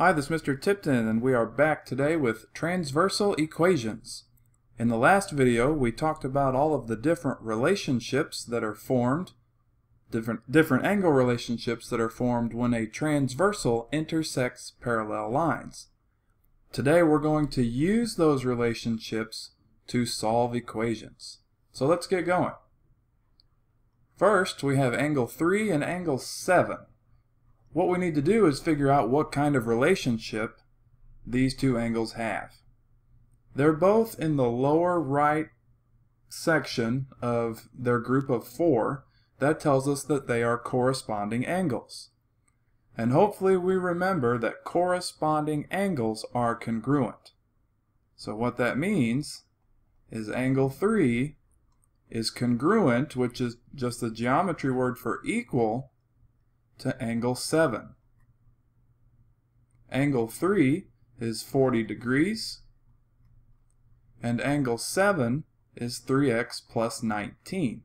Hi, this is Mr. Tipton, and we are back today with transversal equations. In the last video, we talked about all of the different relationships that are formed, different, different angle relationships that are formed when a transversal intersects parallel lines. Today we're going to use those relationships to solve equations. So let's get going. First, we have angle 3 and angle 7. What we need to do is figure out what kind of relationship these two angles have. They're both in the lower right section of their group of four. That tells us that they are corresponding angles. And hopefully we remember that corresponding angles are congruent. So what that means is angle 3 is congruent, which is just the geometry word for equal, to angle 7. Angle 3 is 40 degrees, and angle 7 is 3x plus 19.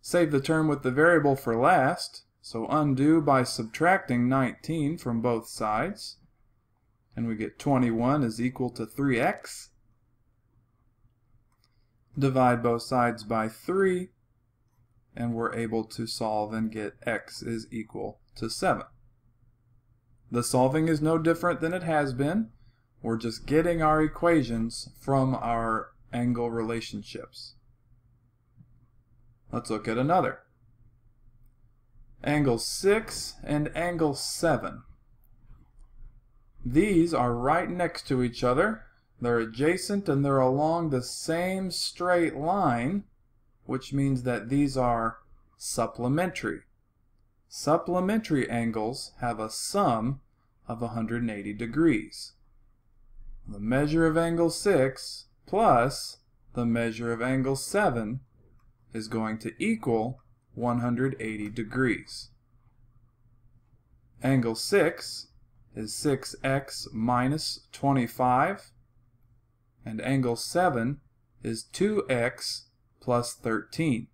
Save the term with the variable for last, so undo by subtracting 19 from both sides, and we get 21 is equal to 3x. Divide both sides by 3, and we're able to solve and get x is equal to 7. The solving is no different than it has been. We're just getting our equations from our angle relationships. Let's look at another. Angle 6 and angle 7. These are right next to each other. They're adjacent and they're along the same straight line which means that these are supplementary. Supplementary angles have a sum of 180 degrees. The measure of angle 6 plus the measure of angle 7 is going to equal 180 degrees. Angle 6 is 6x minus 25 and angle 7 is 2x plus 13.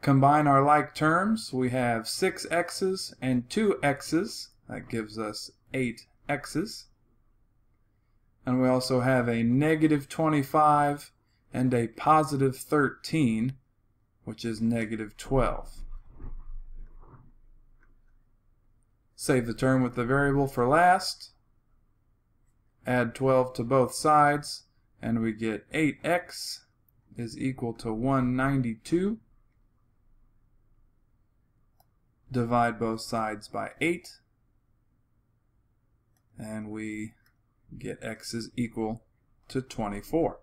Combine our like terms, we have 6 x's and 2 x's. That gives us 8 x's. And we also have a negative 25 and a positive 13, which is negative 12. Save the term with the variable for last. Add 12 to both sides and we get 8x is equal to 192. Divide both sides by 8 and we get x is equal to 24.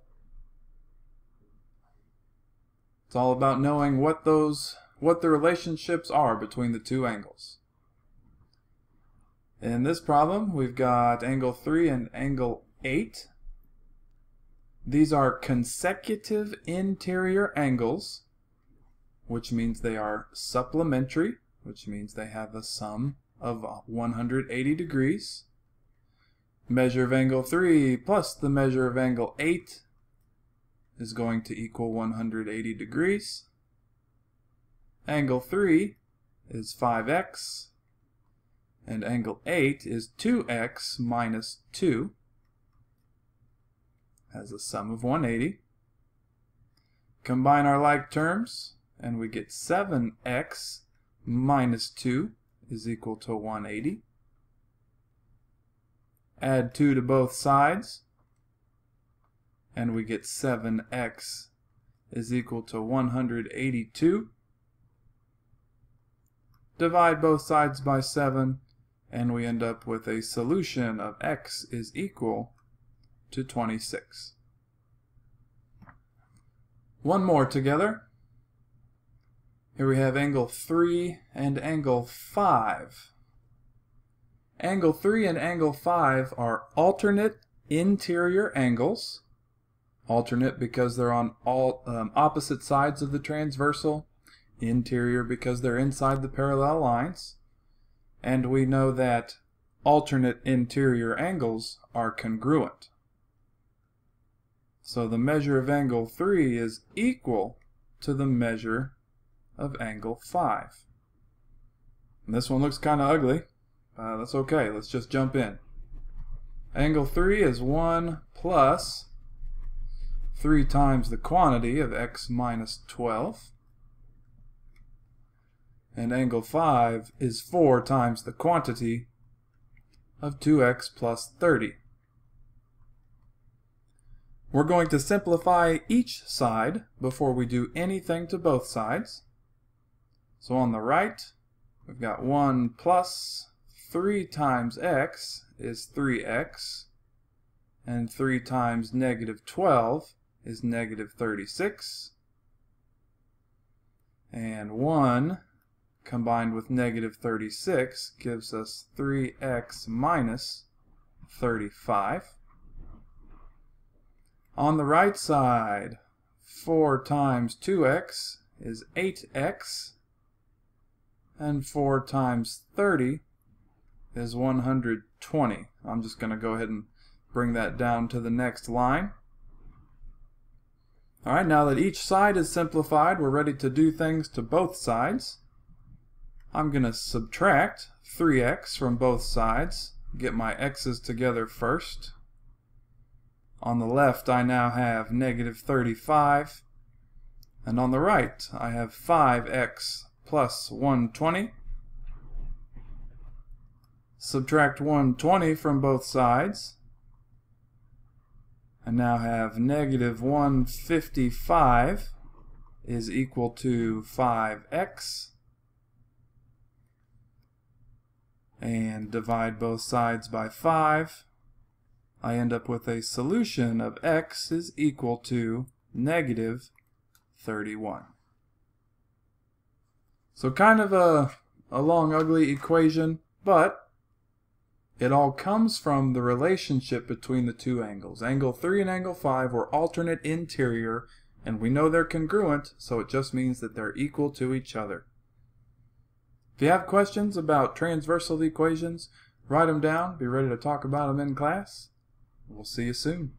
It's all about knowing what those what the relationships are between the two angles. In this problem, we've got angle 3 and angle 8. These are consecutive interior angles, which means they are supplementary, which means they have a sum of 180 degrees. Measure of angle 3 plus the measure of angle 8 is going to equal 180 degrees. Angle 3 is 5x, and angle 8 is 2x minus 2 has a sum of 180. Combine our like terms, and we get 7x minus 2 is equal to 180. Add 2 to both sides, and we get 7x is equal to 182. Divide both sides by 7, and we end up with a solution of x is equal to 26. One more together. Here we have angle 3 and angle 5. Angle 3 and angle 5 are alternate interior angles. Alternate because they're on all um, opposite sides of the transversal. Interior because they're inside the parallel lines. And we know that alternate interior angles are congruent. So the measure of angle 3 is equal to the measure of angle 5. And this one looks kind of ugly. Uh, that's okay. Let's just jump in. Angle 3 is 1 plus 3 times the quantity of x minus 12. And angle 5 is 4 times the quantity of 2x plus 30. We're going to simplify each side before we do anything to both sides. So on the right, we've got 1 plus 3 times x is 3x, and 3 times negative 12 is negative 36, and 1 combined with negative 36 gives us 3x minus 35. On the right side, 4 times 2x is 8x, and 4 times 30 is 120. I'm just going to go ahead and bring that down to the next line. Alright, now that each side is simplified, we're ready to do things to both sides. I'm going to subtract 3x from both sides, get my x's together first. On the left I now have negative 35, and on the right I have 5x plus 120. Subtract 120 from both sides, and now have negative 155 is equal to 5x and divide both sides by 5, I end up with a solution of x is equal to negative 31. So kind of a, a long, ugly equation, but it all comes from the relationship between the two angles. Angle 3 and angle 5 were alternate interior, and we know they're congruent, so it just means that they're equal to each other. If you have questions about transversal equations, write them down. Be ready to talk about them in class. We'll see you soon.